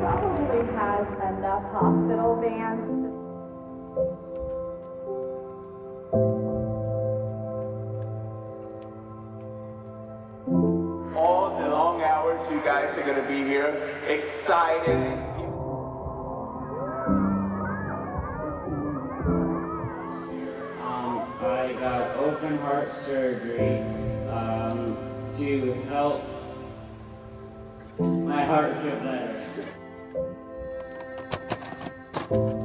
probably has enough hospital vans all the long hours you guys are going to be here excited. Um, I got open heart surgery um, to help my hardship letter.